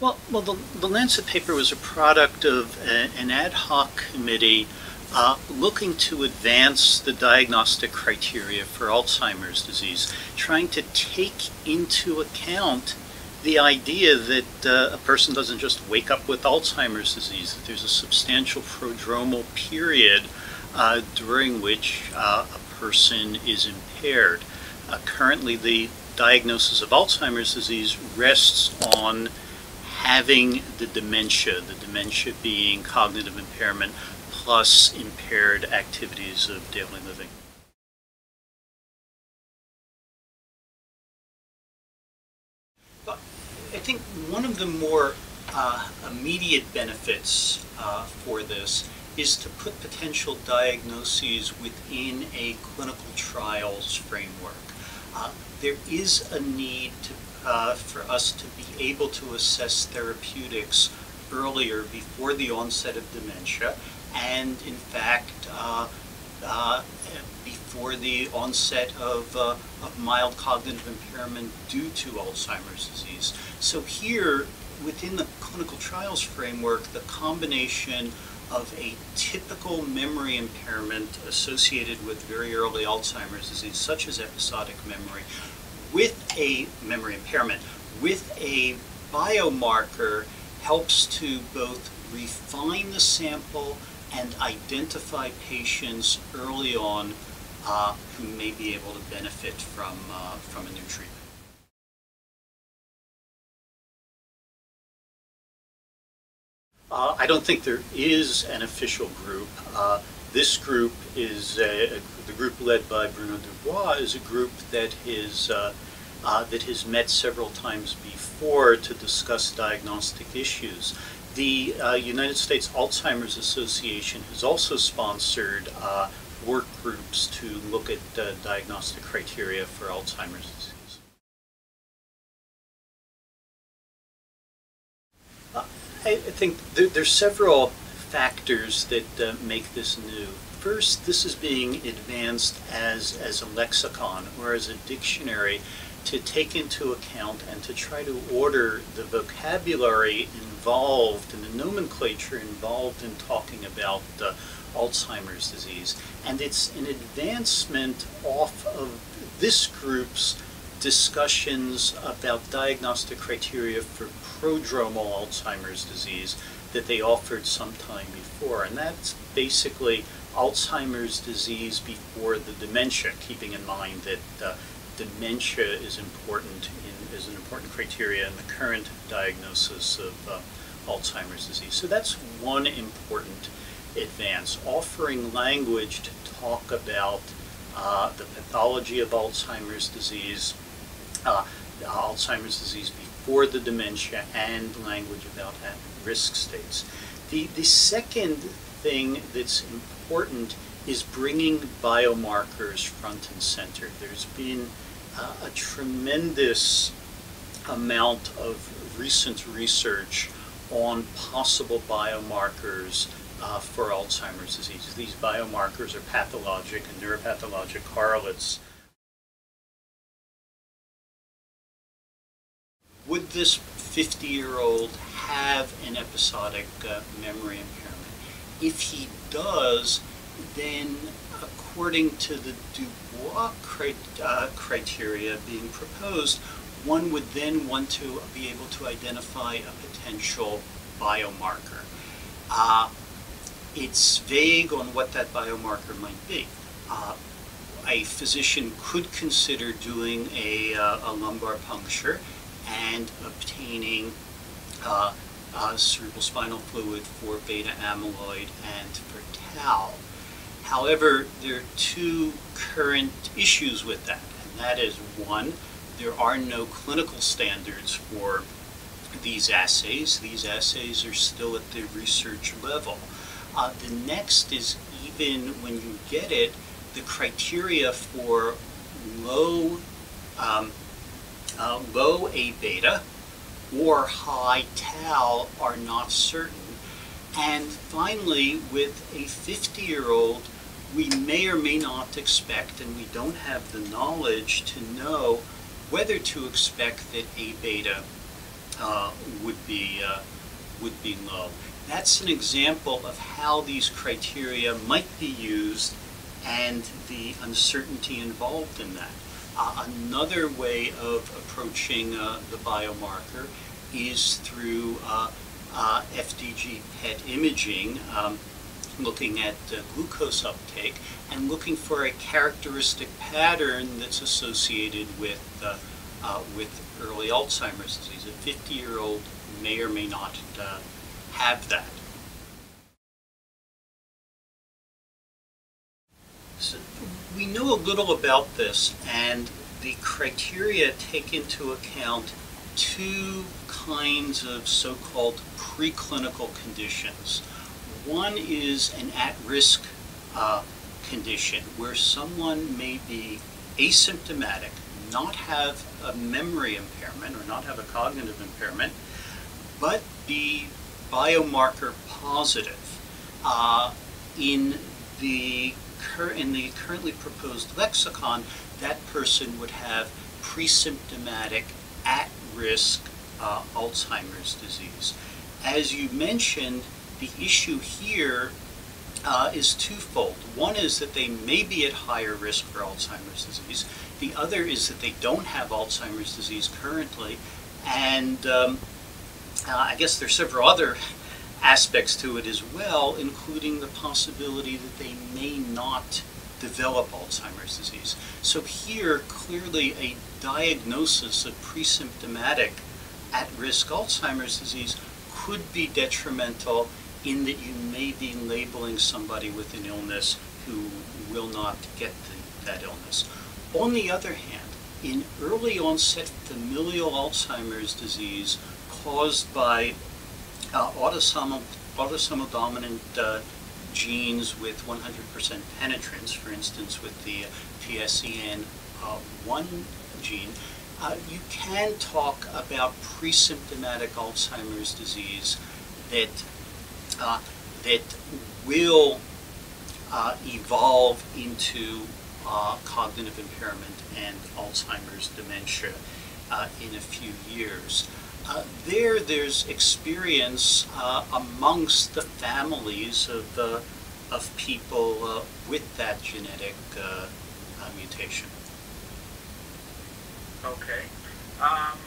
Well, well, the, the Lancet paper was a product of a, an ad hoc committee uh, looking to advance the diagnostic criteria for Alzheimer's disease, trying to take into account the idea that uh, a person doesn't just wake up with Alzheimer's disease, that there's a substantial prodromal period uh, during which uh, a person is impaired. Uh, currently, the diagnosis of Alzheimer's disease rests on having the dementia, the dementia being cognitive impairment plus impaired activities of daily living. I think one of the more uh, immediate benefits uh, for this is to put potential diagnoses within a clinical trials framework. Uh, there is a need to, uh, for us to be able to assess therapeutics earlier before the onset of dementia and in fact uh, uh, before the onset of, uh, of mild cognitive impairment due to Alzheimer's disease. So here, within the clinical trials framework, the combination of a typical memory impairment associated with very early Alzheimer's disease, such as episodic memory, with a memory impairment, with a biomarker helps to both refine the sample and identify patients early on uh, who may be able to benefit from, uh, from a new treatment. Uh, I don't think there is an official group. Uh, this group is a, a, the group led by Bruno Dubois is a group that is uh, uh, that has met several times before to discuss diagnostic issues. The uh, United States Alzheimer's Association has also sponsored uh, work groups to look at uh, diagnostic criteria for Alzheimer's disease. I, think there's several factors that uh, make this new. First, this is being advanced as, as a lexicon or as a dictionary to take into account and to try to order the vocabulary involved and the nomenclature involved in talking about uh, Alzheimer's disease. And it's an advancement off of this group's discussions about diagnostic criteria for prodromal Alzheimer's disease that they offered some time before. And that's basically Alzheimer's disease before the dementia, keeping in mind that uh, dementia is important in, is an important criteria in the current diagnosis of uh, Alzheimer's disease. So that's one important advance, offering language to talk about uh, the pathology of Alzheimer's disease, uh, Alzheimer's disease before the dementia, and language about risk states. The, the second thing that's important is bringing biomarkers front and center. There's been uh, a tremendous amount of recent research on possible biomarkers uh, for Alzheimer's disease. These biomarkers are pathologic and neuropathologic correlates. Would this 50-year-old have an episodic uh, memory impairment? If he does, then according to the Dubois uh, criteria being proposed, one would then want to be able to identify a potential biomarker. Uh, it's vague on what that biomarker might be. Uh, a physician could consider doing a, uh, a lumbar puncture and obtaining uh, uh, cerebral spinal fluid for beta amyloid and for tau. However, there are two current issues with that, and that is one, there are no clinical standards for these assays. These assays are still at the research level. Uh, the next is even when you get it, the criteria for low, um, uh, low A beta or high tau are not certain. And finally, with a 50-year-old, we may or may not expect, and we don't have the knowledge to know whether to expect that A beta uh, would be uh, would be low. That's an example of how these criteria might be used and the uncertainty involved in that. Another way of approaching uh, the biomarker is through uh, uh FDG PET imaging, um, looking at glucose uptake and looking for a characteristic pattern that's associated with, uh, with early Alzheimer's disease. A 50-year-old may or may not have that. We know a little about this, and the criteria take into account two kinds of so-called preclinical conditions. One is an at-risk uh, condition where someone may be asymptomatic, not have a memory impairment or not have a cognitive impairment, but be biomarker positive. Uh, in the in the currently proposed lexicon, that person would have pre-symptomatic, at-risk uh, Alzheimer's disease. As you mentioned, the issue here uh, is twofold. One is that they may be at higher risk for Alzheimer's disease. The other is that they don't have Alzheimer's disease currently. And um, uh, I guess there's several other aspects to it as well, including the possibility that they may not develop Alzheimer's disease. So here, clearly a diagnosis of pre-symptomatic at-risk Alzheimer's disease could be detrimental in that you may be labeling somebody with an illness who will not get the, that illness. On the other hand, in early onset familial Alzheimer's disease caused by uh, autosomal, autosomal dominant uh, genes with 100% penetrance, for instance with the PSEN1 uh, gene, uh, you can talk about pre-symptomatic Alzheimer's disease that, uh, that will uh, evolve into cognitive impairment and Alzheimer's dementia in a few years. Uh, there, there's experience uh, amongst the families of, uh, of people uh, with that genetic uh, mutation. Okay. Um,